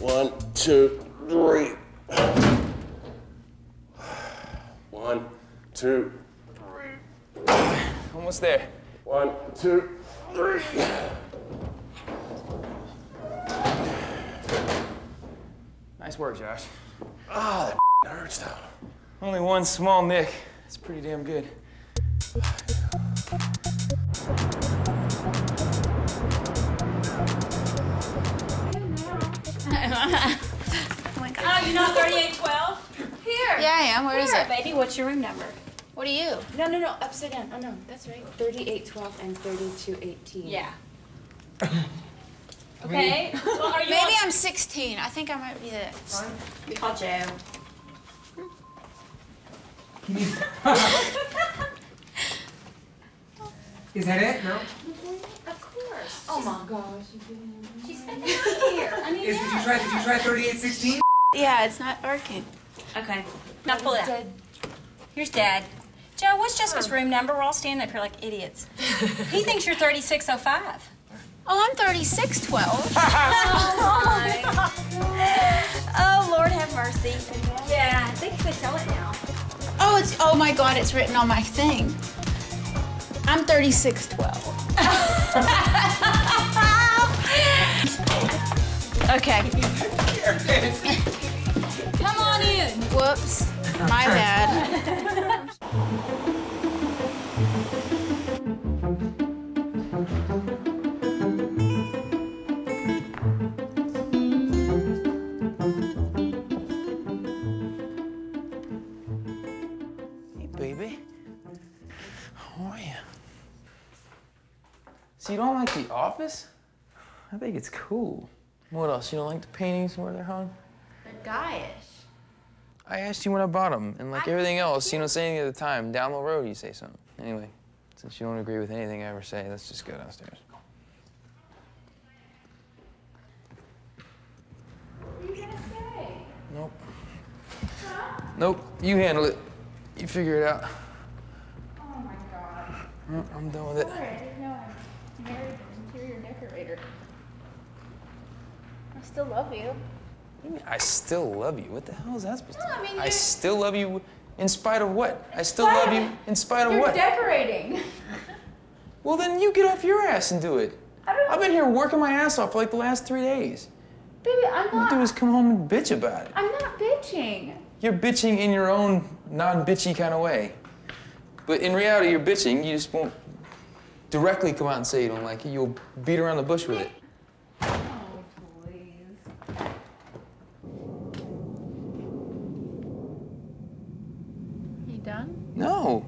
One, two, three. One, two, Almost there. one, two, three. Nice work, Josh. Ah, that hurts though. Only one small nick. It's pretty damn good. Oh, my god. Oh, you're not 3812? Here. Yeah, I am. Where is Here, it? baby, what's your room number? What are you? No, no, no, upside down. Oh, no, that's right. 3812 and 3218. Yeah. okay. Well, are you Maybe on- I'm 16. I think I might be the. Call Joe. Is that it? No? Of course. Oh, my gosh. She's been here. I need Is, did you try? Did you try 3816? Yeah, it's not working. Okay. Now pull it out. Here's Dad. Joe, what's Jessica's room number? We're all standing up here like idiots. he thinks you're 3605. Oh, I'm 3612. Oh, Lord have mercy. Yeah, I think they sell it now. Oh, it's. Oh my God, it's written on my thing. I'm 3612. Okay. Come on in. Whoops. My bad. So you don't like The Office? I think it's cool. What else? You don't like the paintings where they're hung? They're guyish. I asked you when I bought them, and like everything else, you don't say anything at the time. Down the road, you say something. Anyway, since you don't agree with anything I ever say, let's just go downstairs. What are you gonna say? Nope. Nope. You handle it. You figure it out. Oh my God. Mm, I'm done with it. Sorry, I didn't know I'm married an interior decorator. I still love you. What do you mean, I still love you. What the hell is that supposed to No, I mean? mean, I still love you in spite of what? I still love you in spite of You're what? decorating. Well, then you get off your ass and do it. I don't I've been here working my ass off for like the last three days. Baby, I'm not. All you do is come home and bitch about it. I'm not bitching. You're bitching in your own non-bitchy kind of way. But in reality, you're bitching. You just won't directly come out and say you don't like it. You'll beat around the bush with it. Oh, please. You done? No.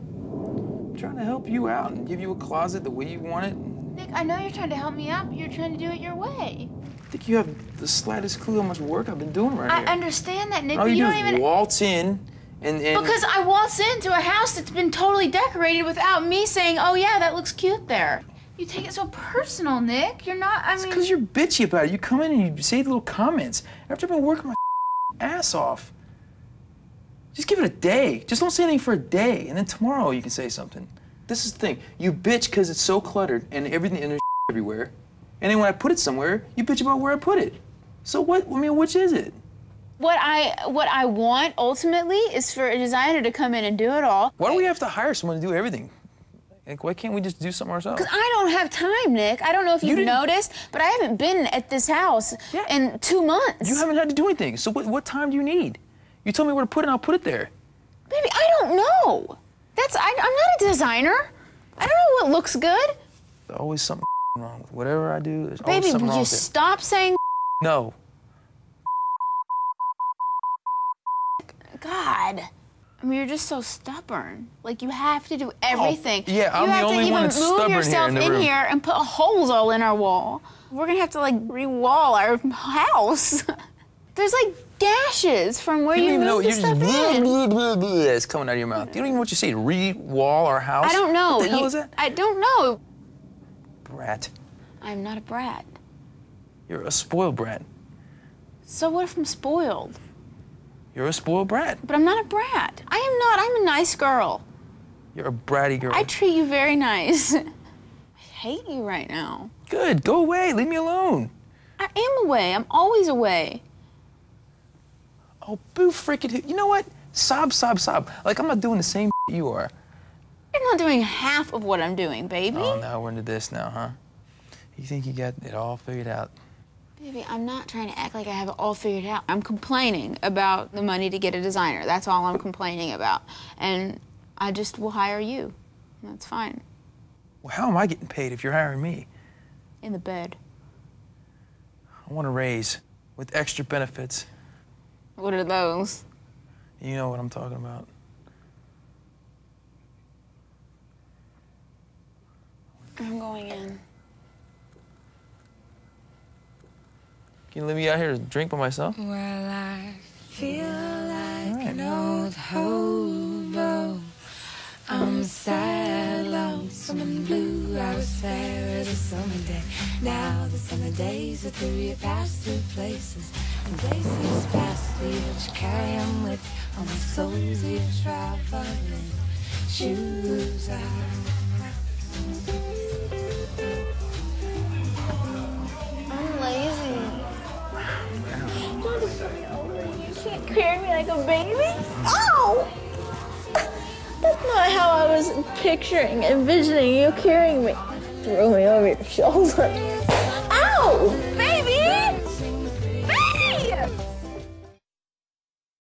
I'm trying to help you out and give you a closet the way you want it. Nick, I know you're trying to help me out, but you're trying to do it your way. I think you have the slightest clue how much work I've been doing right now. I here. understand that, Nick, All but you, you do don't is even. waltz in and, and Because I waltz into a house that's been totally decorated without me saying, oh, yeah, that looks cute there. You take it so personal, Nick. You're not, I mean. because you're bitchy about it. You come in and you say little comments after I've been working my ass off. Just give it a day. Just don't say anything for a day, and then tomorrow you can say something. This is the thing. You bitch because it's so cluttered and everything and there's everywhere. And then when I put it somewhere, you bitch about where I put it. So what? I mean, which is it? What I what I want ultimately is for a designer to come in and do it all. Why do we have to hire someone to do everything? Like, why can't we just do something ourselves? Because I don't have time, Nick. I don't know if you've noticed, but I haven't been at this house Yeah. in two months. You haven't had to do anything. So what, what time do you need? You tell me where to put it, and I'll put it there. Baby, I don't know. That's I, I'm not a designer. I don't know what looks good. There's always something wrong with whatever I do. There's always Baby, something would wrong you it. stop saying No. God? I mean, you're just so stubborn. Like you have to do oh, everything. Oh, yeah, I'm you the have only to even one that's move stubborn here yourself in in here and put holes all in our wall. We're gonna have to like re-wall our house. There's like gashes from where You you, even know. You're just stuff blah, in. blah, blah, blah, it's coming out of your mouth. You don't even know what you say. Re-wall our house. I don't know. What the hell You- is that? I don't know. Brat. I'm not a brat. You're a spoiled brat. So what if I'm spoiled? You're a spoiled brat. But I'm not a brat. I am not. I'm a nice girl. You're a bratty girl. I treat you very nice. I hate you right now. Good. Go away. Leave me alone. I am away. I'm always away. Oh, boo freaking who? You know what? Sob, sob, sob. Like I'm not doing the same you are. You're not doing half of what I'm doing, baby. Oh, now we're into this now, huh? You think you got it all figured out? Baby, I'm not trying to act like I have it all figured out. I'm complaining about the money to get a designer. That's all I'm complaining about. And I just will hire you. That's fine. Well, how am I getting paid if you're hiring me? In the bed. I want a raise with extra benefits. What are those? You know what I'm talking about. I'm going in. Can you leave me out here to drink by myself? Well, I feel like right. an old hobo. I'm sad, lonesome, and blue. I was fair as a summer day. Now the summer days are through. You pass through places and places past the you carry 'em with on the soles of your traveling shoes. I like a baby? Ow! That's not how I was picturing, envisioning you carrying me. Throw me over your shoulder. Ow!